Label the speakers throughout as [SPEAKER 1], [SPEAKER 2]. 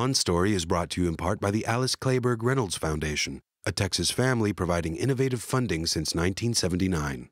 [SPEAKER 1] On Story is brought to you in part by the Alice Kleberg Reynolds Foundation, a Texas family providing innovative funding since 1979.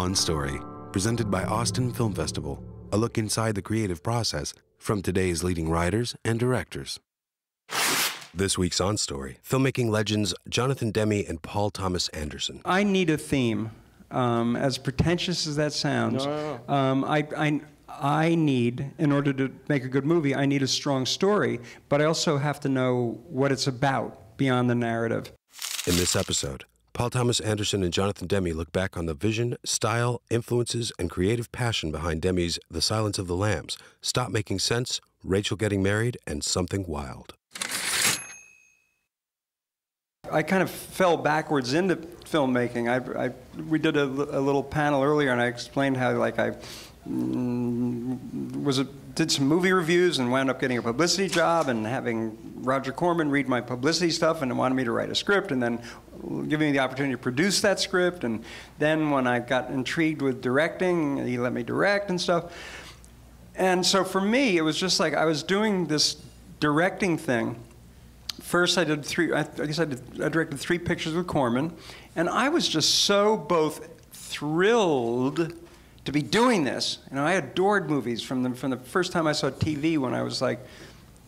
[SPEAKER 1] On Story, presented by Austin Film Festival, a look inside the creative process from today's leading writers and directors. This week's On Story, filmmaking legends Jonathan Demme and Paul Thomas Anderson.
[SPEAKER 2] I need a theme. Um, as pretentious as that sounds,
[SPEAKER 3] No, no,
[SPEAKER 2] Um, I, I, I need, in order to make a good movie, I need a strong story, but I also have to know what it's about beyond the narrative.
[SPEAKER 1] In this episode, Paul Thomas Anderson and Jonathan Demme look back on the vision, style, influences, and creative passion behind Demme's The Silence of the Lambs, Stop Making Sense, Rachel Getting Married, and Something Wild.
[SPEAKER 2] I kind of fell backwards into filmmaking. I, I, we did a, a little panel earlier, and I explained how like I mm, was a, did some movie reviews and wound up getting a publicity job and having Roger Corman read my publicity stuff and wanted me to write a script and then giving me the opportunity to produce that script. And then when I got intrigued with directing, he let me direct and stuff. And so for me, it was just like I was doing this directing thing first I did three, I, guess I, did, I directed three pictures with Corman, and I was just so both thrilled to be doing this. You know, I adored movies from the, from the first time I saw TV when I was like,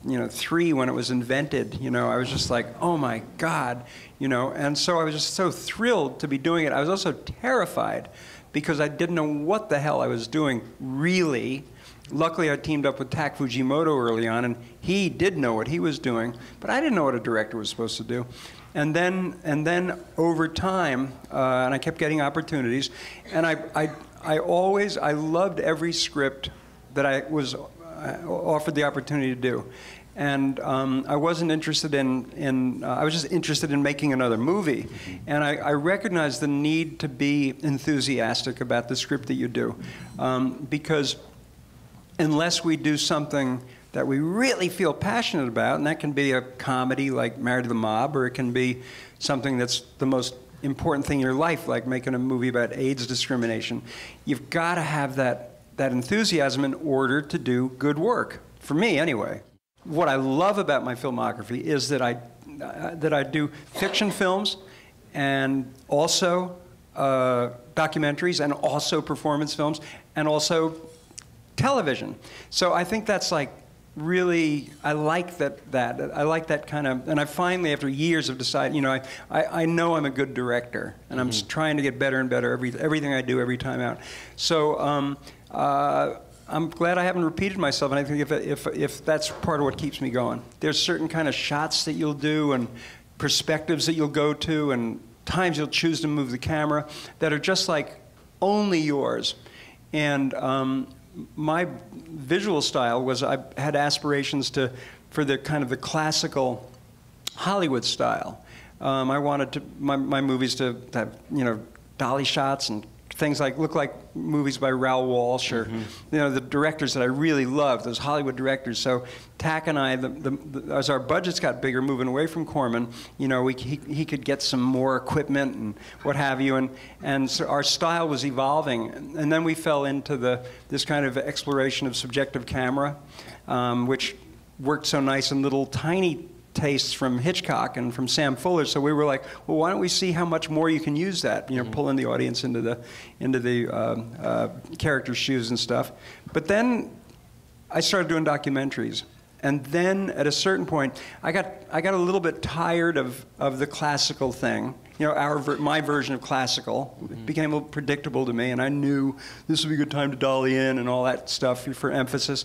[SPEAKER 2] you know, three when it was invented. You know, I was just like, oh my God, you know, and so I was just so thrilled to be doing it. I was also terrified because I didn't know what the hell I was doing really. Luckily, I teamed up with Tak Fujimoto early on, and he did know what he was doing, but I didn't know what a director was supposed to do. And then, and then over time, uh, and I kept getting opportunities, and I, I, I always, I loved every script that I was offered the opportunity to do. And um, I wasn't interested in, in uh, I was just interested in making another movie. And I, I recognized the need to be enthusiastic about the script that you do. Um, because unless we do something that we really feel passionate about, and that can be a comedy like Married to the Mob, or it can be something that's the most important thing in your life, like making a movie about AIDS discrimination. You've got to have that, that enthusiasm in order to do good work, for me anyway. What I love about my filmography is that I, uh, that I do fiction films and also uh, documentaries and also performance films and also television. So I think that's like really, I like that, that. I like that kind of, and I finally, after years of deciding, you know, I, I, I know I'm a good director, and I'm
[SPEAKER 3] Mm-hmm.
[SPEAKER 2] trying to get better and better every, everything I do every time out. So um, uh, I'm glad I haven't repeated myself, and I think if, if, if that's part of what keeps me going. There's certain kind of shots that you'll do, and perspectives that you'll go to, and times you'll choose to move the camera that are just like only yours. And um, my visual style was I had aspirations to for the kind of the classical Hollywood style. Um, I wanted to my, my movies to have you know dolly shots and things like look like movies by Raoul Walsh or you know the directors that I really love those Hollywood directors. So Tak and I, the, the, the, as our budgets got bigger, moving away from Corman, you know we, he, he could get some more equipment and what have you, and and so our style was evolving, and then we fell into the this kind of exploration of subjective camera, um, which worked so nice in little tiny tastes from Hitchcock and from Sam Fuller. So we were like, well, why don't we see how much more you can use that? You know, pulling the audience into the into the um, uh, character shoes and stuff. But then I started doing documentaries. And then at a certain point, I got, I got a little bit tired of, of the classical thing. You know, our, ver- my version of classical It became a little predictable to me, and I knew this would be a good time to dolly in and all that stuff for emphasis.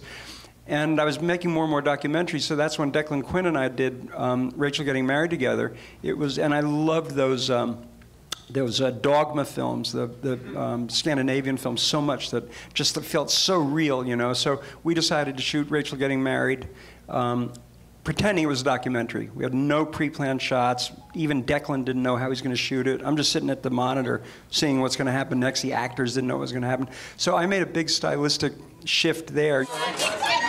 [SPEAKER 2] And I was making more and more documentaries, so that's when Declan Quinn and I did um, Rachel Getting Married Together. It was, and I loved those. Um, those uh, dogma films, the, the um, Scandinavian films, so much that just felt so real, you know. So we decided to shoot Rachel getting married, um, pretending it was a documentary. We had no pre-planned shots. Even Declan didn't know how he was going to shoot it. I'm just sitting at the monitor, seeing what's going to happen next. The actors didn't know what was going to happen. So I made a big stylistic shift there.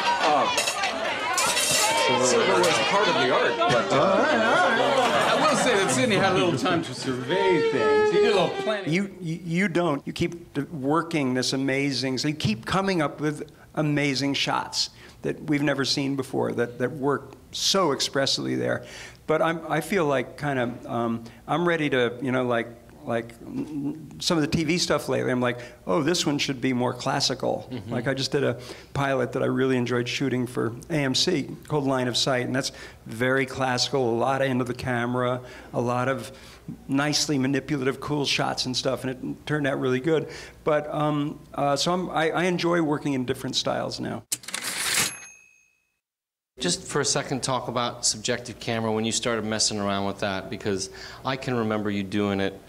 [SPEAKER 3] Uh, Silver was part of the art. But, uh, say that Sidney had a little time to survey things. He did a little planning.
[SPEAKER 2] You, you, you don't. You keep working this amazing, so you keep coming up with amazing shots that we've never seen before that, that work so expressively there. But I'm, I feel like kind of, um, I'm ready to, you know, like like some of the TV stuff lately, I'm like, oh, this one should be more classical. Mm-hmm. Like I just did a pilot that I really enjoyed shooting for AMC called Line of Sight, and that's very classical, a lot of into the camera, a lot of nicely manipulative, cool shots and stuff, and it turned out really good. But um, uh, so I'm, I, I enjoy working in different styles now.
[SPEAKER 4] Just for a second, talk about subjective camera when you started messing around with that, because I can remember you doing it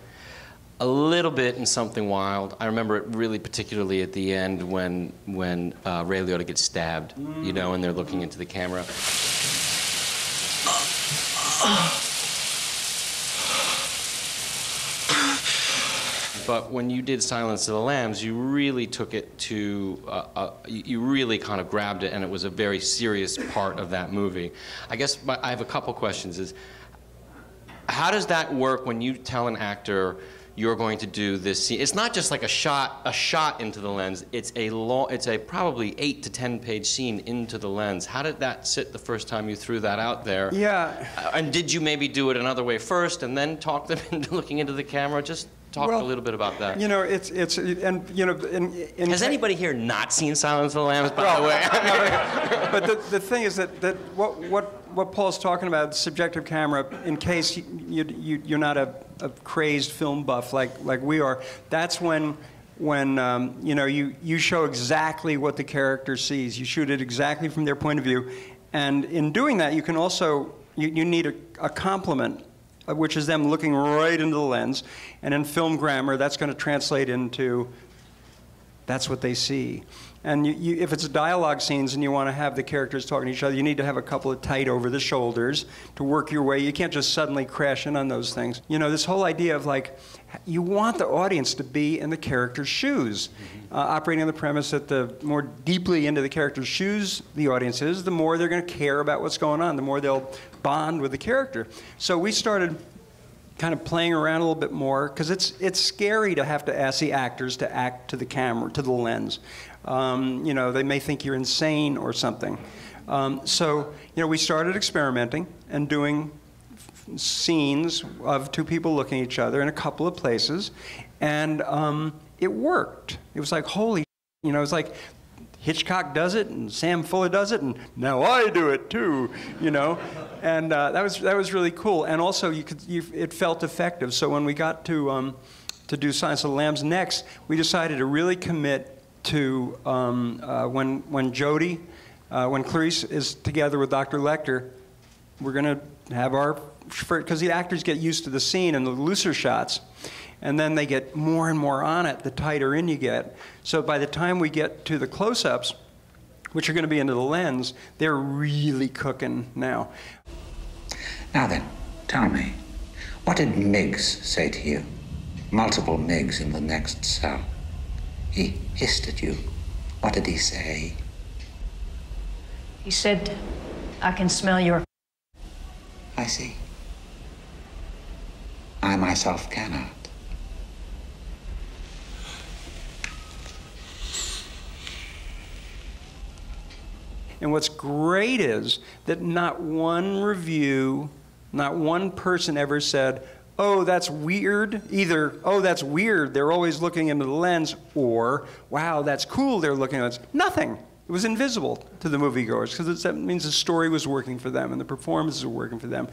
[SPEAKER 4] a little bit in Something Wild. I remember it really particularly at the end when when uh, Ray Liotta gets stabbed, you know, and they're looking into the camera. But when you did Silence of the Lambs, you really took it to, uh, uh, you really kind of grabbed it, and it was a very serious part of that movie. I guess my, I have a couple questions. Is how does that work when you tell an actor? You're going to do this scene. It's not just like a shot, a shot into the lens. It's a long, it's a probably eight to ten page scene into the lens. How did that sit the first time you threw that out there?
[SPEAKER 2] Yeah.
[SPEAKER 4] And did you maybe do it another way first and then talk them into looking into the camera? Just talk well, a little bit about that.
[SPEAKER 2] You know, it's it's and you know, in, in
[SPEAKER 4] has anybody here not seen Silence of the Lambs? By well, the
[SPEAKER 2] way, but the, the thing is that that what what what Paul's talking about, subjective camera, in case you, you, you're not a, a crazed film buff like, like we are, that's when when um, you know you, you show exactly what the character sees. You shoot it exactly from their point of view, and in doing that, you can also you, you need a, a complement, uh, which is them looking right into the lens. And in film grammar, that's going to translate into that's what they see. And you, you, if it's dialogue scenes and you want to have the characters talking to each other, you need to have a couple of tight over the shoulders to work your way. You can't just suddenly crash in on those things. You know, this whole idea of like, you want the audience to be in the character's shoes. Mm-hmm. Uh, operating on the premise that the more deeply into the character's shoes the audience is, the more they're going to care about what's going on, the more they'll bond with the character. So we started kind of playing around a little bit more because it's it's scary to have to ask the actors to act to the camera to the lens um, you know, they may think you're insane or something. Um, so, you know, we started experimenting and doing scenes of two people looking at each other in a couple of places, and um, it worked. It was like, holy, you know, it's like Hitchcock does it, and Sam Fuller does it, and now I do it too, you know, and uh, that was that was really cool. And also, you could, you, it felt effective. So when we got to um, to do Silence of the Lambs next, we decided to really commit to um, uh, when, when Jodie, uh, when Clarice is together with Dr. Lecter, we're going to have our, because the actors get used to the scene and the looser shots, and then they get more and more on it the tighter in you get. So by the time we get to the close ups, which are going to be into the lens, they're really cooking now.
[SPEAKER 5] Now then, tell me, what did Miggs say to you? Multiple Miggs in the next cell. He hissed at you. What did he say?
[SPEAKER 6] He said, I can smell your.
[SPEAKER 5] I see. I myself cannot.
[SPEAKER 2] And what's great is that not one review, not one person ever said, oh, that's weird. Either, oh, that's weird, they're always looking into the lens, or, wow, that's cool, they're looking at the. Nothing. It was invisible to the moviegoers because that means the story was working for them and the performances were working for them.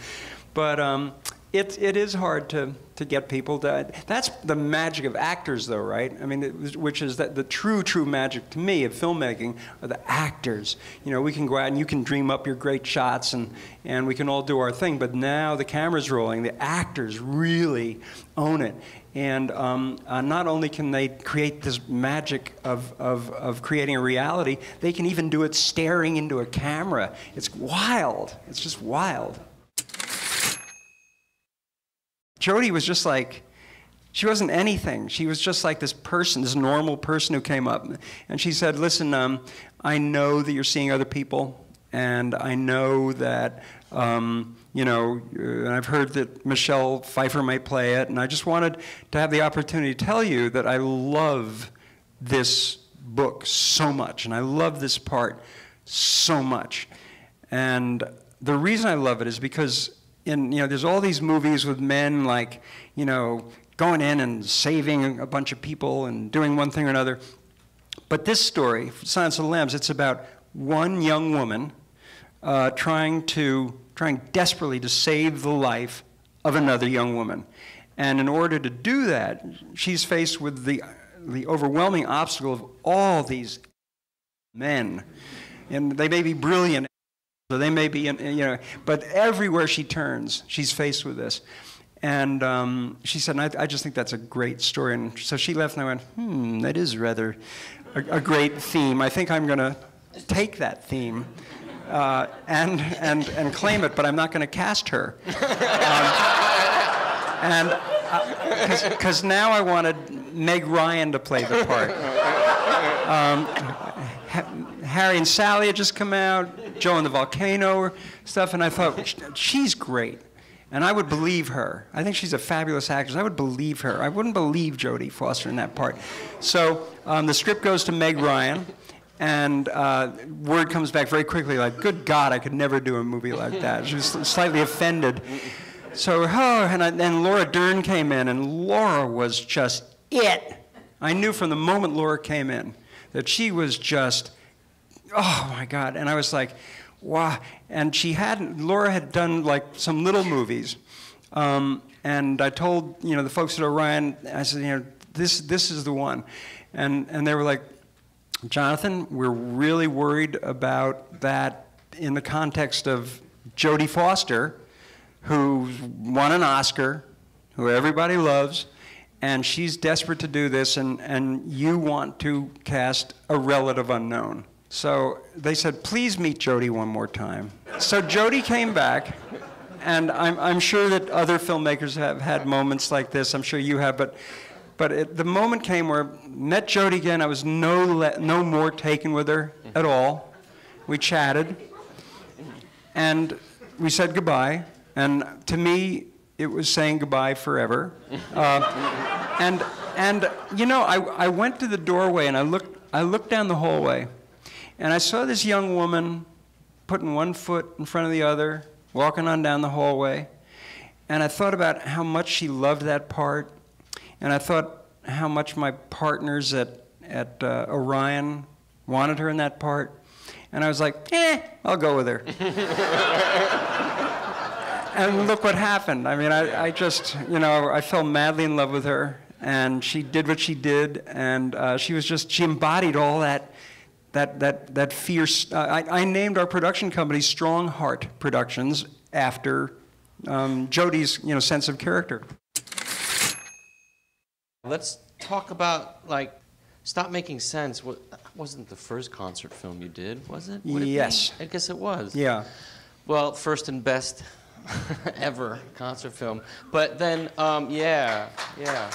[SPEAKER 2] But um, it, it is hard to, to get people to. That's the magic of actors, though, right? I mean, it, which is that the true, true magic to me of filmmaking are the actors. You know, we can go out and you can dream up your great shots and, and we can all do our thing, but now the camera's rolling, the actors really own it. And um, uh, not only can they create this magic of, of, of creating a reality, they can even do it staring into a camera. It's wild. It's just wild. Jodie was just like, she wasn't anything. She was just like this person, this normal person who came up. And she said, Listen, um, I know that you're seeing other people, and I know that, um, you know, and I've heard that Michelle Pfeiffer might play it, and I just wanted to have the opportunity to tell you that I love this book so much, and I love this part so much. And the reason I love it is because in, you know, there's all these movies with men like, you know, going in and saving a bunch of people and doing one thing or another. But this story, Silence of the Lambs, it's about one young woman uh, trying to, trying desperately to save the life of another young woman. And in order to do that, she's faced with the, the overwhelming obstacle of all these men. And they may be brilliant, so they may be, in, you know, but everywhere she turns, she's faced with this. And um, she said, I, I, just think that's a great story. And so she left, and I went, hmm, that is rather a, a great theme. I think I'm going to take that theme uh, and, and, and claim it, but I'm not going to cast her. Um, and because uh, now I wanted Meg Ryan to play the part. Um, Harry and Sally had just come out. Joe and the Volcano stuff, and I thought, she's great. And I would believe her. I think she's a fabulous actress. I would believe her. I wouldn't believe Jodie Foster in that part. So um, the script goes to Meg Ryan, and uh, word comes back very quickly like, good God, I could never do a movie like that. She was slightly offended. So, oh, and, I, and Laura Dern came in, and Laura was just it. I knew from the moment Laura came in that she was just oh my God. And I was like, wow. And she hadn't, Laura had done like some little movies. Um, and I told, you know, the folks at Orion, I said, you know, this, this is the one. And, and they were like, Jonathan, we're really worried about that in the context of Jodie Foster, who won an Oscar, who everybody loves, and she's desperate to do this, and, and you want to cast a relative unknown. So they said, please meet Jodie one more time. So Jodie came back, and I'm, I'm sure that other filmmakers have had moments like this. I'm sure you have, but, but it, the moment came where I met Jodie again. I was no, no more taken with her at all. We chatted, and we said goodbye. And to me, it was saying goodbye forever. Uh, and, and you know, I, I went to the doorway and I looked, I looked down the hallway and I saw this young woman putting one foot in front of the other, walking on down the hallway. And I thought about how much she loved that part. And I thought how much my partners at, at uh, Orion wanted her in that part. And I was like, eh, I'll go with her. and look what happened. I mean, I, I just, you know, I fell madly in love with her. And she did what she did. And uh, she was just, she embodied all that that, that, that fierce. Uh, I, I, named our production company Strong Heart Productions after um, Jodie's you know, sense of character.
[SPEAKER 4] Let's talk about like Stop Making Sense. What wasn't the first concert film you did, was it? Would
[SPEAKER 2] yes.
[SPEAKER 4] It I guess it was.
[SPEAKER 2] Yeah.
[SPEAKER 4] Well, first and best ever concert film. But then, um, yeah, yeah.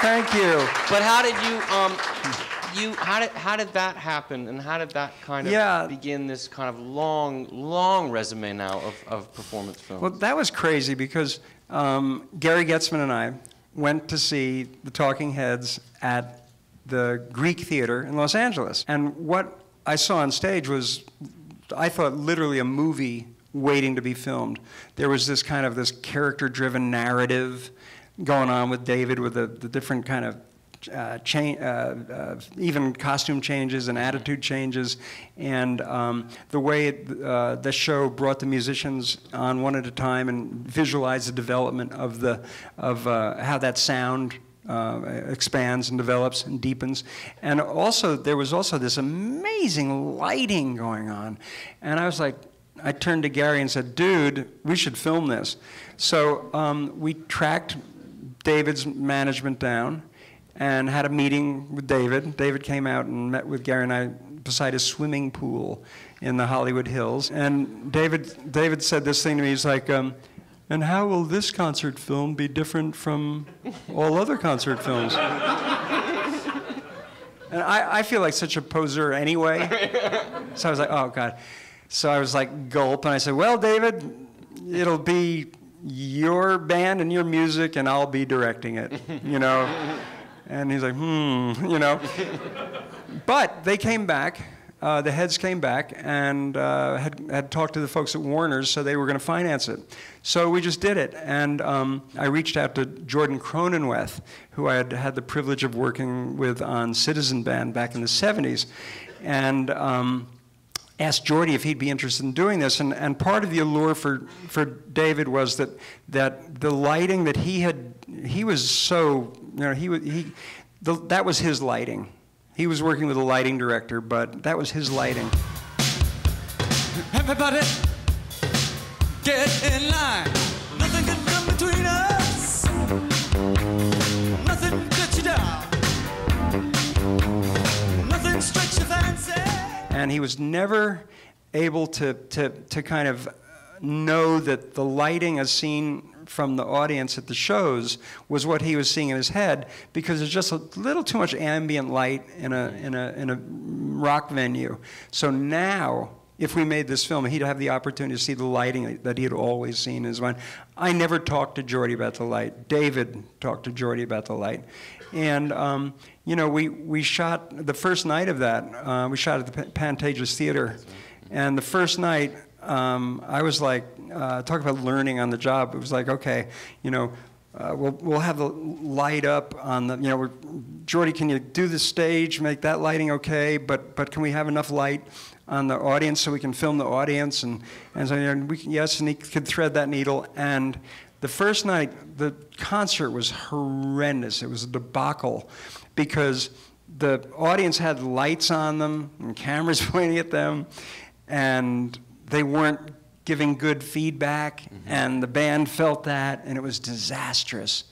[SPEAKER 2] Thank you.
[SPEAKER 4] But how did you? Um, you how did how did that happen, and how did that kind of
[SPEAKER 2] yeah.
[SPEAKER 4] begin this kind of long long resume now of, of performance films?
[SPEAKER 2] Well, that was crazy because um, Gary Goetzman and I went to see the Talking Heads at the Greek Theater in Los Angeles, and what I saw on stage was, I thought literally a movie waiting to be filmed. There was this kind of this character-driven narrative going on with David with the, the different kind of uh, cha- uh, uh, even costume changes and attitude changes, and um, the way it, uh, the show brought the musicians on one at a time and visualized the development of the of uh, how that sound uh, expands and develops and deepens. And also, there was also this amazing lighting going on. And I was like, I turned to Gary and said, dude, we should film this. So um, we tracked David's management down and had a meeting with David. David came out and met with Gary and I beside a swimming pool in the Hollywood Hills. And David, David said this thing to me. He's like, um, and how will this concert film be different from all other concert films? and I, I feel like such a poser anyway. So I was like, oh, God. So I was like, gulp. And I said, well, David, it'll be your band and your music, and I'll be directing it, you know? And he's like, hmm, you know? But they came back uh, the heads came back and uh, had, had talked to the folks at Warner's, so they were going to finance it. So we just did it. And um, I reached out to Jordan Cronenweth, who I had had the privilege of working with on Citizen Band back in the 70s, and um, asked Jordy if he'd be interested in doing this. And, and part of the allure for, for David was that, that the lighting that he had, he was so, know, he, he, the, that was his lighting. He was working with a lighting director, but that was his lighting.
[SPEAKER 7] Everybody, get in line. Nothing can come between us. Nothing you down. Nothing stretch your fancy.
[SPEAKER 2] And he was never able to, to, to kind of know that the lighting as seen from the audience at the shows was what he was seeing in his head because there's just a little too much ambient light in a, in a, in a rock venue. So now, if we made this film, he'd have the opportunity to see the lighting that he had always seen in his mind. I never talked to Jordy about the light. David talked to Jordy about the light. And, um, you know, we, we shot the first night of that, uh, we shot at the Pantages Theater. And the first night, um, I was like, uh, talk about learning on the job. It was like, okay, you know, uh, we'll, we'll have the light up on the, you know, Jordy, can you do the stage, make that lighting okay, but, but can we have enough light on the audience so we can film the audience? And, and so, you we, yes, and he could thread that needle. And the first night, the concert was horrendous. It was a debacle because the audience had lights on them and cameras pointing at them, and they weren't giving good feedback, mm-hmm. and the band felt that, and it was disastrous.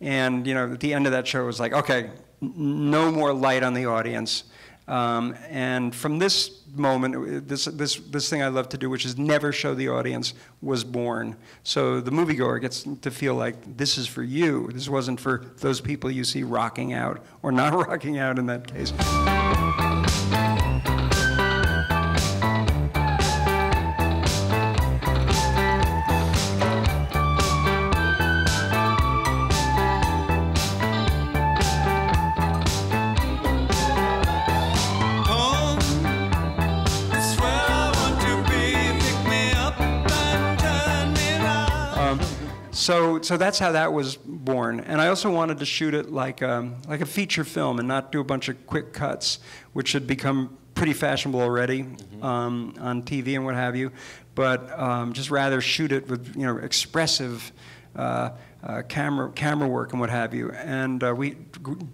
[SPEAKER 2] And you know, at the end of that show, it was like, okay, no more light on the audience. Um, and from this moment, this, this, this thing I love to do, which is never show the audience, was born. So the moviegoer gets to feel like this is for you. This wasn't for those people you see rocking out or not rocking out in that case. So, so that's how that was born. And I also wanted to shoot it like, um, like a feature film and not do a bunch of quick cuts, which had become pretty fashionable already mm-hmm. um, on TV and what have you. But um, just rather shoot it with you know expressive uh, uh, camera camera work and what have you. And uh, we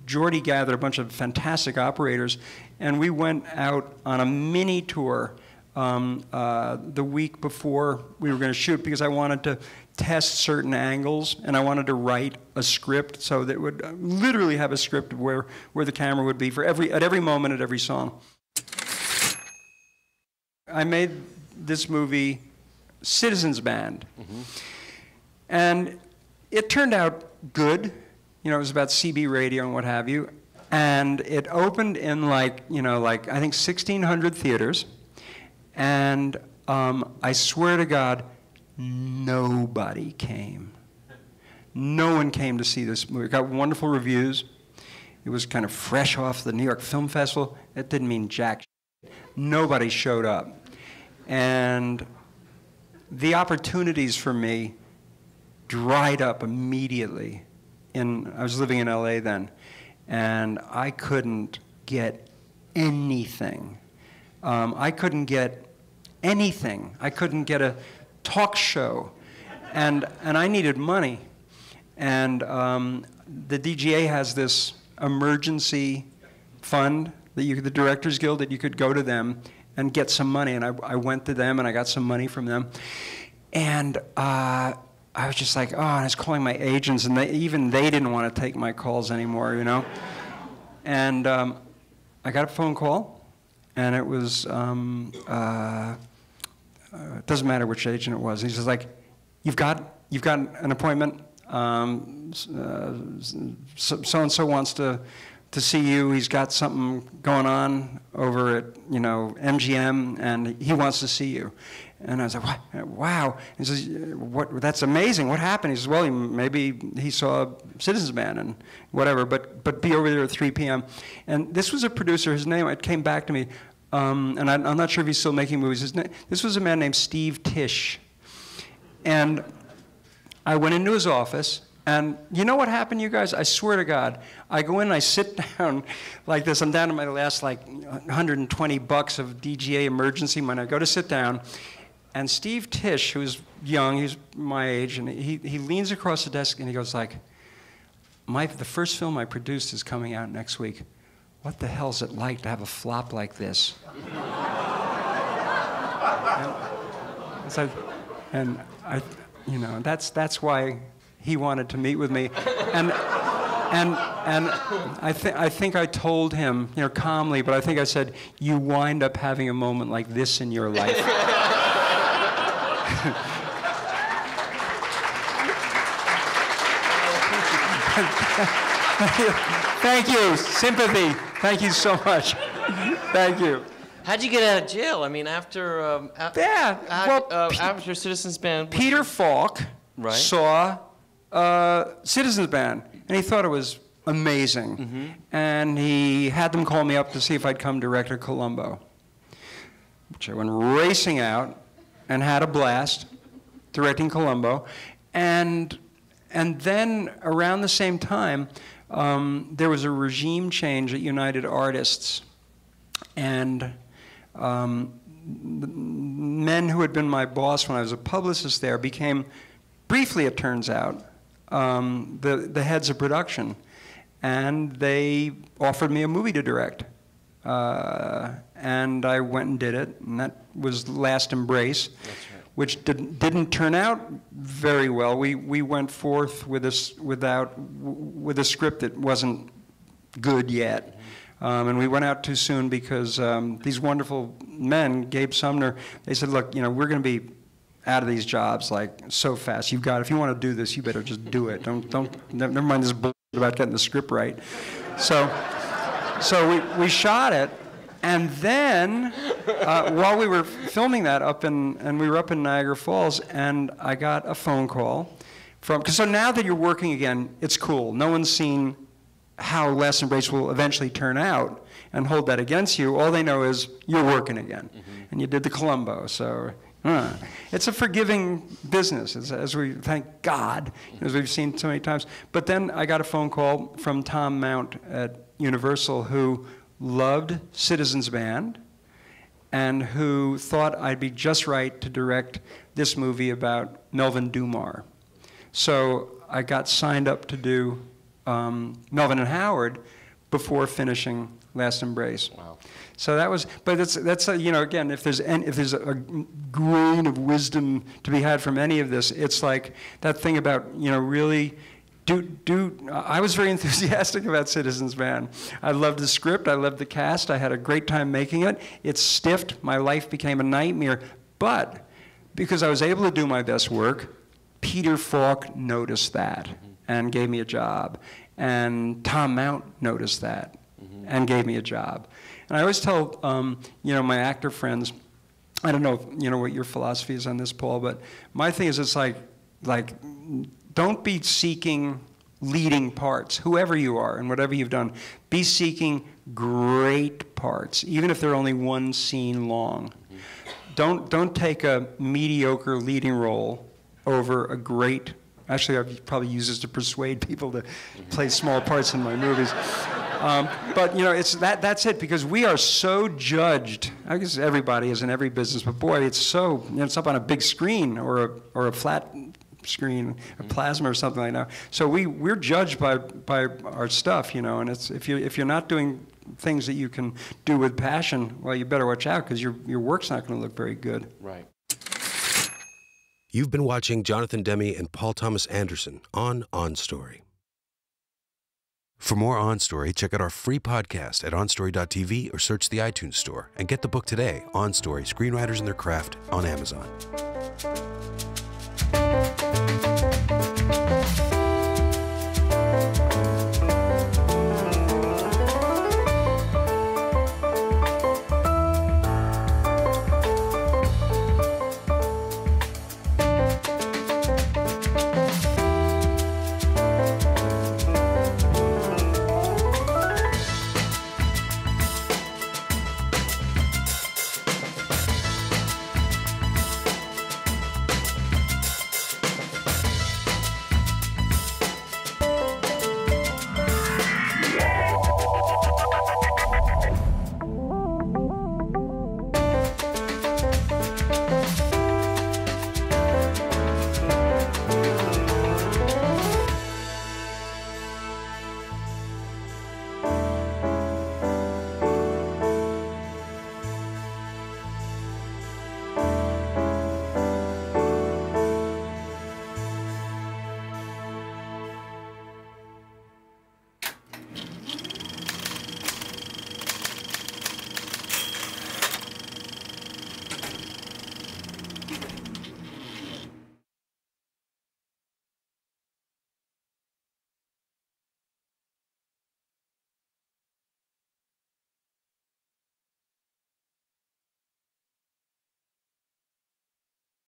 [SPEAKER 2] Jordy gathered a bunch of fantastic operators, and we went out on a mini tour. Um, uh, the week before we were going to shoot because I wanted to test certain angles, and I wanted to write a script so that would uh, literally have a script of where, where the camera would be for every, at every moment at every song. I made this movie Citizens Band. Mm-hmm. And it turned out good. You know, it was about CB radio and what have you. And it opened in like, you know, like I think 1,600 theaters. And um, I swear to God, Nobody came. No one came to see this movie. It got wonderful reviews. It was kind of fresh off the New York Film Festival. It didn't mean jack. Nobody showed up. And the opportunities for me dried up immediately. In, I was living in LA then. and I couldn't get anything. Um, I couldn't get anything. I couldn't get a talk show, and and I needed money, and um, the DGA has this emergency fund that you, the Directors Guild, that you could go to them and get some money. And I, I went to them and I got some money from them. And uh, I was just like, oh, and I was calling my agents, and they, even they didn't want to take my calls anymore, you know? And um, I got a phone call, and it was, um, uh, uh, it doesn't matter which agent it was. He's just like, you've got, you've got an appointment. Um, so and so wants to to see you. He's got something going on over at you know MGM, and he wants to see you. And I was like, wow. He says, what, that's amazing. What happened? He says, well, he, maybe he saw Citizens Band and whatever, but, but be over there at 3 p.m. And this was a producer, his name, it came back to me, um, and I, am not sure if he's still making movies. Name, this was a man named Steve Tisch. And I went into his office, and you know what happened, you guys? I swear to God, I go in, and I sit down like this. I'm down to my last like 120 bucks of DGA emergency money. I go to sit down, and Steve Tisch, who's young, he's my age, and he, he leans across the desk and he goes like, my, the first film I produced is coming out next week. What the hell's it like to have a flop like this? and, so, and I, you know, that's, that's why he wanted to meet with me. And, and, and I, th- I think I told him, you know, calmly, but I think I said, you wind up having a moment like this in your life. Thank you. Sympathy. Thank you so much. Thank you.
[SPEAKER 8] How'd you get out of jail? I mean, after um, a-
[SPEAKER 2] Yeah,
[SPEAKER 8] a-
[SPEAKER 2] well,
[SPEAKER 8] uh, after Citizens Band.
[SPEAKER 2] Peter Falk
[SPEAKER 8] Right.
[SPEAKER 2] saw uh, Citizens Band, and he thought it was amazing.
[SPEAKER 8] Mm-hmm.
[SPEAKER 2] And he had them call me up to see if I'd come direct to Columbo. Which I went racing out and had a blast directing Columbo. And, and then around the same time, um, there was a regime change at United Artists. And um, men who had been my boss when I was a publicist there became, briefly it turns out, um, the, the heads of production. And they offered me a movie to direct. Uh, and I went and did it, and that was Last Embrace, which didn't, didn't turn out very well. We, we went forth with a, without, with a script that wasn't good yet. Um, and we went out too soon because um, these wonderful men, Gabe Sumner, they said, look, you know, we're going to be out of these jobs like so fast. You've got, if you want to do this, you better just do it. Don't, don't, never never mind this bullshit about getting the script right. So, so we, we shot it, and then uh, while we were filming that up in, and we were up in Niagara Falls, and I got a phone call from, because so now that you're working again, it's cool. No one's seen how Last Embrace will eventually turn out and hold that against you. All they know is you're working again, and you did the Columbo. So uh, it's a forgiving business, as, as we thank God, as we've seen so many times. But then I got a phone call from Thom Mount at Universal, who loved Citizens Band and who thought I'd be just right to direct this movie about Melvin Dummar. So I got signed up to do um, Melvin and Howard before finishing Last Embrace.
[SPEAKER 8] Wow.
[SPEAKER 2] So that was, but that's that's a, you know again if there's any, if there's a grain of wisdom to be had from any of this, it's like that thing about you know really. Do, do, I was very enthusiastic about Citizens Band. I loved the script. I loved the cast. I had a great time making it. It stiffed. My life became a nightmare. But because I was able to do my best work, Peter Falk noticed that and gave me a job. And Thom Mount noticed that and gave me a job. And I always tell, um, you know, my actor friends, I don't know, if, you know, what your philosophy is on this, Paul, but my thing is, it's like, like, don't be seeking leading parts, whoever you are and whatever you've done. Be seeking great parts, even if they're only one scene long. Don't don't take a mediocre leading role over a great. Actually, I've probably used this to persuade people to play small parts in my movies. Um, but you know, it's that. That's it because we are so judged. I guess everybody is in every business, but boy, it's so. You know, it's up on a big screen or a or a flat screen, a mm-hmm. plasma or something like that. So we we're judged by by our stuff, you know. And it's if you if you're not doing things that you can do with passion, well, you better watch out because your your work's not going to look very good.
[SPEAKER 4] Right.
[SPEAKER 1] You've been watching Jonathan Demme and Paul Thomas Anderson on On Story. For more On Story, check out our free podcast at onstory.tv or search the iTunes Store and get the book today, On Story Screenwriters and Their Craft, on Amazon. Música